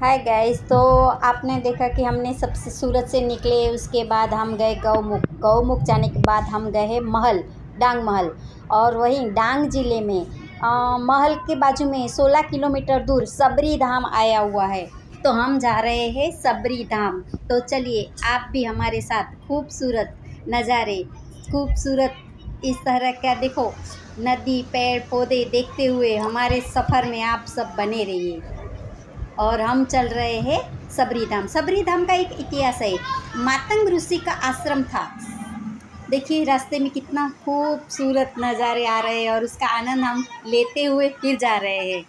Hi guys तो आपने देखा कि हमने सबसे सूरत से निकले उसके बाद हम गए गौमुख। गौमुख जाने के बाद हम गए महल डांग महल। और वहीं डांग ज़िले में अ, महल के बाजू में 16 किलोमीटर दूर सबरी धाम आया हुआ है। तो हम जा रहे हैं सबरी धाम। तो चलिए आप भी हमारे साथ खूबसूरत नज़ारे खूबसूरत इस तरह का देखो। नदी पेड़ पौधे देखते हुए हमारे सफ़र में आप सब बने रहिए। और हम चल रहे हैं सबरी धाम सबरी धाम का एक इतिहास है। मातंग ऋषि का आश्रम था। देखिए रास्ते में कितना खूबसूरत नज़ारे आ रहे हैं और उसका आनंद हम लेते हुए फिर जा रहे हैं।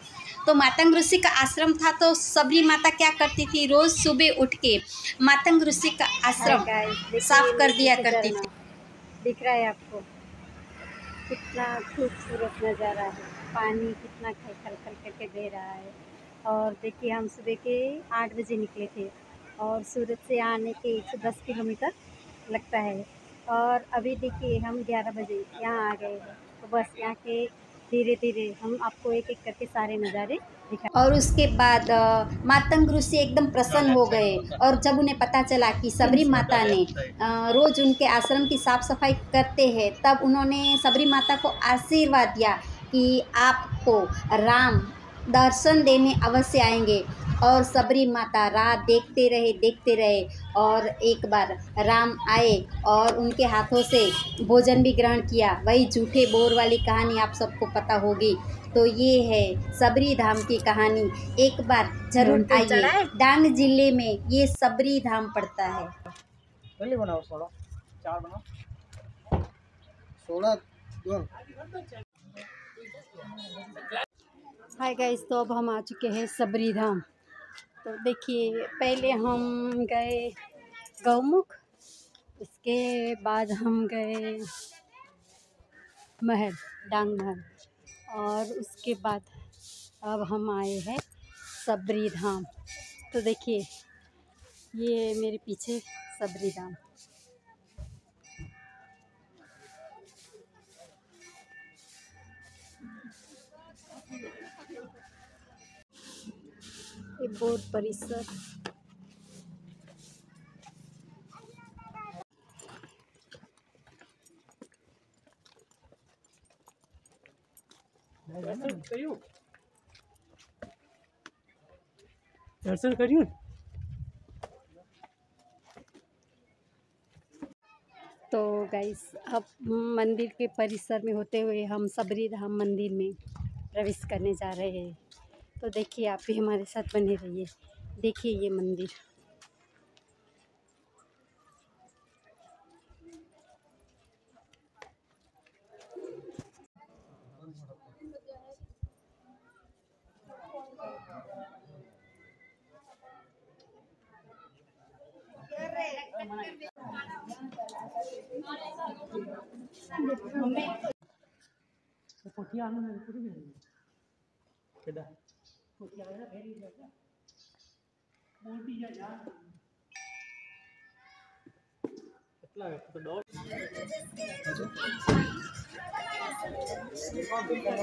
तो मातंग ऋषि का आश्रम था तो सबरी माता क्या करती थी? रोज़ सुबह उठ के मातंग ऋषि का आश्रम साफ़ कर दिया करती थी। दिख रहा है आपको? कितना खूबसूरत नज़ारा है। पानी कितना खल खल करके बह रहा है। और देखिए, हम सुबह के आठ बजे निकले थे और सूरत से आने के एक सौ दस किलोमीटर लगता है। और अभी देखिए, हम ग्यारह बजे यहाँ आ गए हैं। तो बस यहाँ के धीरे धीरे हम आपको एक एक करके सारे नज़ारे और उसके बाद मातंग ऋषि एकदम प्रसन्न हो गए और जब उन्हें पता चला कि सबरी माता ने रोज़ उनके आश्रम की साफ़ सफ़ाई करते हैं, तब उन्होंने सबरी माता को आशीर्वाद दिया कि आपको राम दर्शन देने अवश्य आएँगे। और सबरी माता राह देखते रहे देखते रहे और एक बार राम आए और उनके हाथों से भोजन भी ग्रहण किया। वही झूठे बोर वाली कहानी आप सबको पता होगी। तो ये है सबरी धाम की कहानी। एक बार ज़रूर आइए। डांग ज़िले में ये सबरी धाम पड़ता है। बनाओ सोलह चार बनाओ। सोलह दोन हाय गाइस तो अब हम आ चुके हैं सबरी धाम। तो देखिए, पहले हम गए गौमुख, उसके बाद हम गए महल, डांग महल। और उसके बाद अब हम आए हैं सबरी धाम। तो देखिए, ये मेरे पीछे सबरी धाम। ये बोर परिसर दर्शन करियो। तो गाइस अब मंदिर के परिसर में होते हुए हम सबरी धाम मंदिर में प्रवेश करने जा रहे हैं। तो देखिए आप भी हमारे साथ बने रहिए। देखिए ये मंदिर। पोथिया आने में पूरी नहीं केदा जाएगा है तो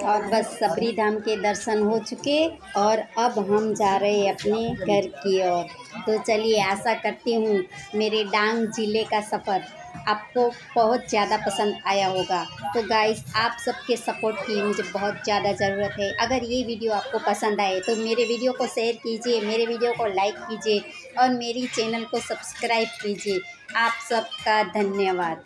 और बस सबरी धाम के दर्शन हो चुके और अब हम जा रहे हैं अपने घर की ओर। तो चलिए, आशा करती हूँ मेरे डांग ज़िले का सफ़र आपको बहुत ज़्यादा पसंद आया होगा। तो गाइस आप सबके सपोर्ट की मुझे बहुत ज़्यादा ज़रूरत है। अगर ये वीडियो आपको पसंद आए तो मेरे वीडियो को शेयर कीजिए, मेरे वीडियो को लाइक कीजिए और मेरी चैनल को सब्सक्राइब कीजिए। आप सबका धन्यवाद।